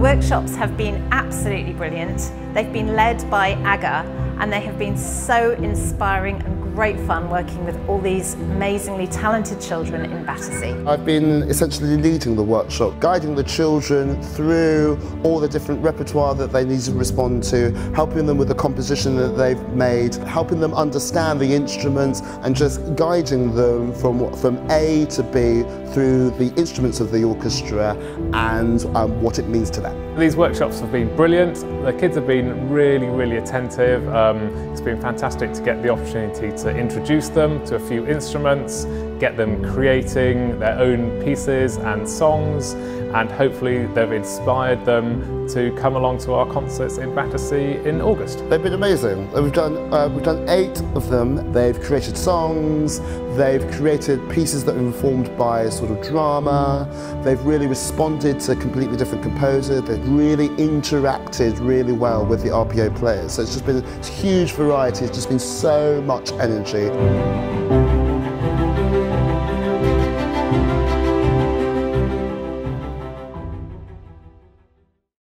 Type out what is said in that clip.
workshops have been absolutely brilliant. They've been led by AGA and they have been so inspiring and great fun working with all these amazingly talented children in Battersea. I've been essentially leading the workshop, guiding the children through all the different repertoire that they need to respond to, helping them with the composition that they've made, helping them understand the instruments and just guiding them from, from A to B through the instruments of the orchestra and um, what it means to them. These workshops have been brilliant. The kids have been really, really attentive. Um, it's been fantastic to get the opportunity to introduce them to a few instruments, get them creating their own pieces and songs, and hopefully they've inspired them to come along to our concerts in Battersea in August. They've been amazing. We've done, uh, we've done eight of them. They've created songs, they've created pieces that are informed by sort of drama, they've really responded to a completely different composers, they've really interacted really well with the RPO players. So it's just been a huge variety, it's just been so much energy.